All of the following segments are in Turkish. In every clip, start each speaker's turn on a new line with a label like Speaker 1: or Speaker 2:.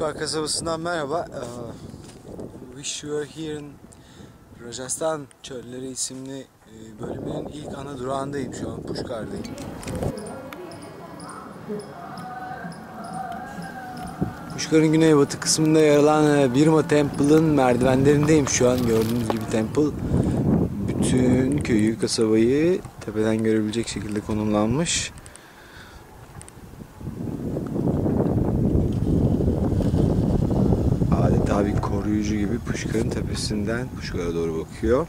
Speaker 1: Pushkar kasabasından merhaba. Ee, Wish You Were Here in Rajasthan Çölleri isimli e, bölümünün ilk ana durağındayım şu an. Pushkar'dayım. Pushkar'ın güneybatı kısmında yer alan e, Birma Temple'ın merdivenlerindeyim şu an. Gördüğünüz gibi temple bütün köyü, kasabayı tepeden görebilecek şekilde konumlanmış. adeta bir koruyucu gibi Puşkar'ın tepesinden Puşkar'a doğru bakıyor.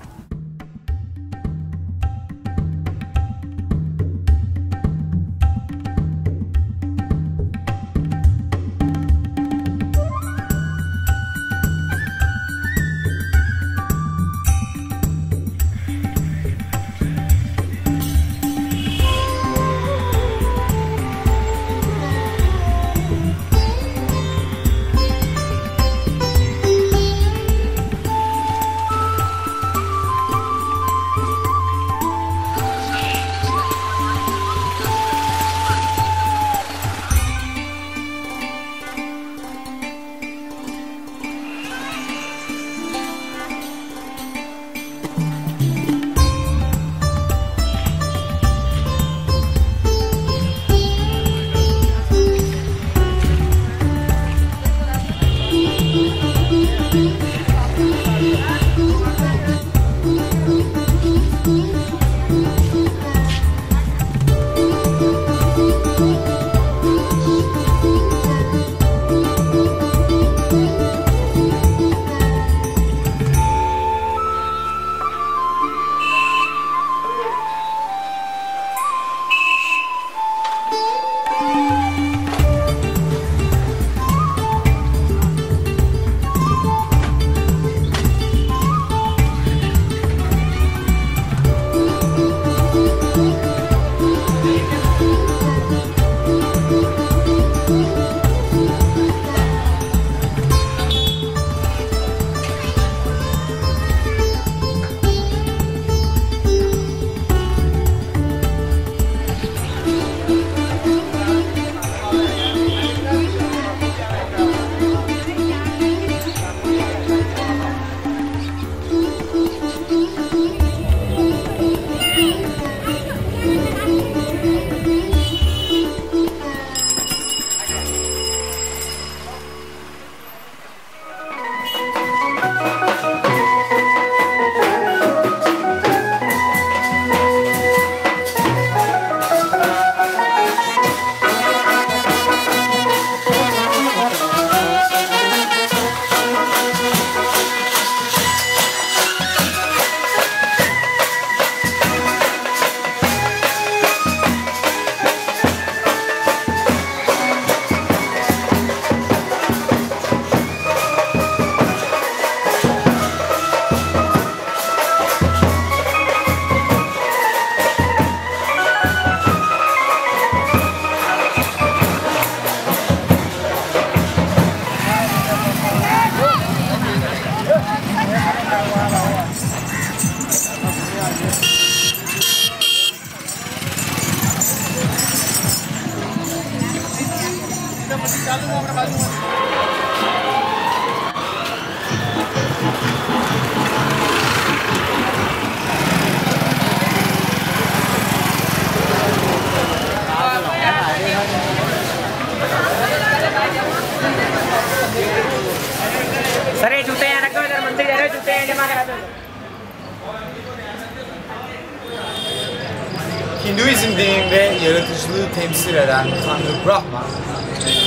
Speaker 1: Temsil eden Tanrı Brahma,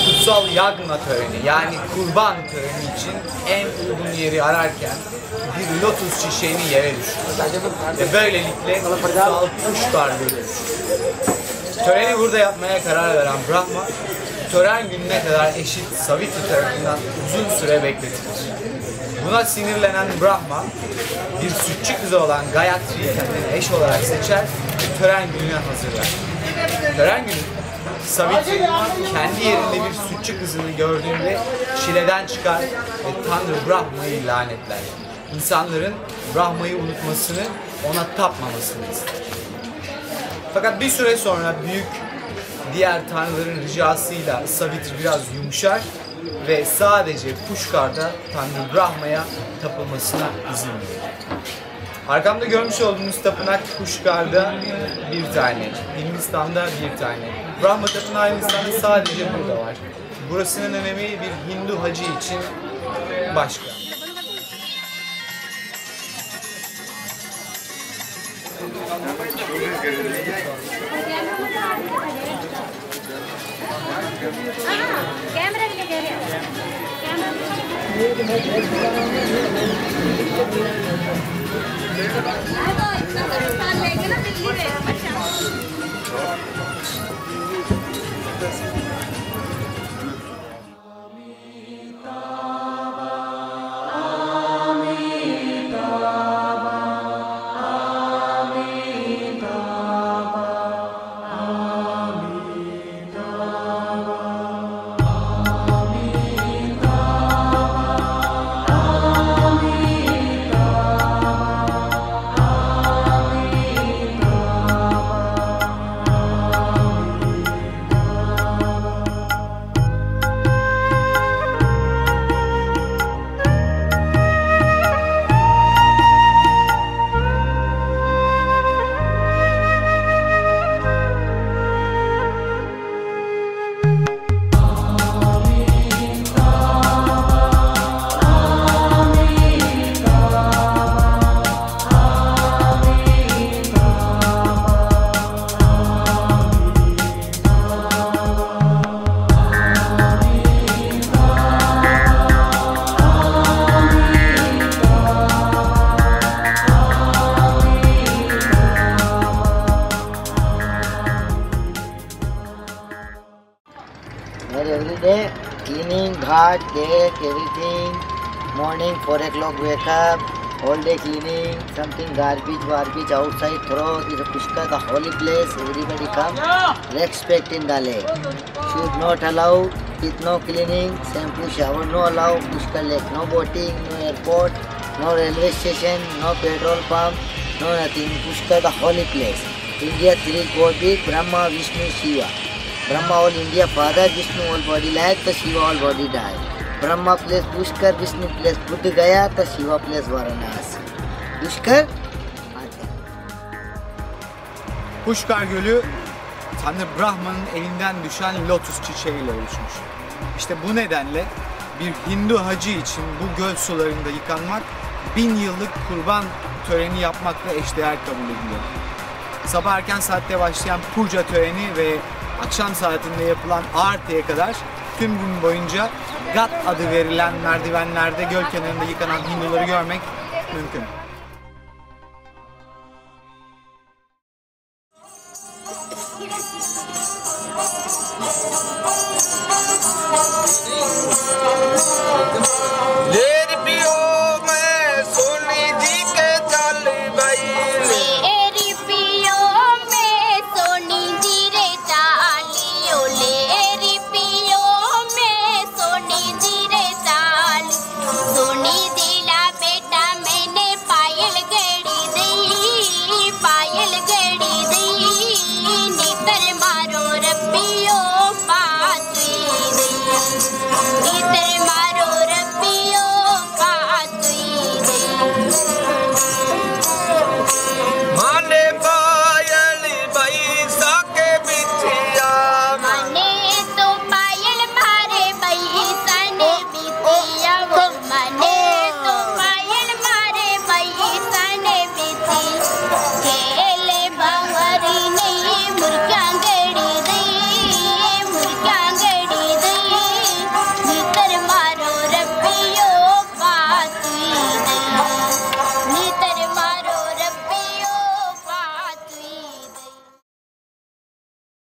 Speaker 1: kutsal yagna töreni yani kurban töreni için en uygun yeri ararken bir lotus çiçeğini yere düşürdü. Ve böylelikle kutsal Pushkar görülür. Töreni burada yapmaya karar veren Brahma, tören gününe kadar eşit Savitri tarafından uzun süre bekletilir. Buna sinirlenen Brahma, bir sütçü kızı olan Gayatri'yi kendine eş olarak seçer ve tören gününe hazırlar. Tören günü, Savitri kendi yerinde bir sütçü kızını gördüğünde çileden çıkar ve Tanrı Brahma'yı lanetler. İnsanların Brahma'yı unutmasını, ona tapmamasını. Fakat bir süre sonra büyük diğer tanrıların ricasıyla Savitri biraz yumuşar ve sadece Pushkar'da Tanrı Brahma'ya tapılmasına izin veriyor. Arkamda görmüş olduğunuz tapınak Kuşgar'da bir tane, Hindistan'da bir tane. Brahma tapınağı Hindistan'da sadece burada var. Burasının önemi bir Hindu hacı için başka.
Speaker 2: Aha, kamera bile görüyor. लेके ना दिल्ली में
Speaker 3: cleaning ghat cake everything morning four o'clock wake up whole day cleaning something garbage warbage outside throw is Pushkar the holy place everybody come respect in the lake should not allow it no cleaning shampoo shower no allow Pushkar lake no boating no airport no railway station no petrol pump no nothing Pushkar the holy place India three Gobi Brahma Vishnu Shiva Brahma all India father, Vishnu all body like, the Shiva all body die. Brahma place Pushkar, Vishnu place Buddha Gaya, the Shiva place Varanasi. Pushkar.
Speaker 1: Pushkar Gölü Tanrı Brahma'nın elinden düşen lotus çiçeğiyle oluşmuş. İşte bu nedenle bir Hindu hacı için bu göl sularında yıkanmak bin yıllık kurban töreni yapmakla eşdeğer kabul ediliyor. Sabah erken saatte başlayan puja töreni ve akşam saatinde yapılan Arte'ye kadar tüm gün boyunca Gat adı verilen merdivenlerde göl kenarında yıkanan Hinduları görmek mümkün.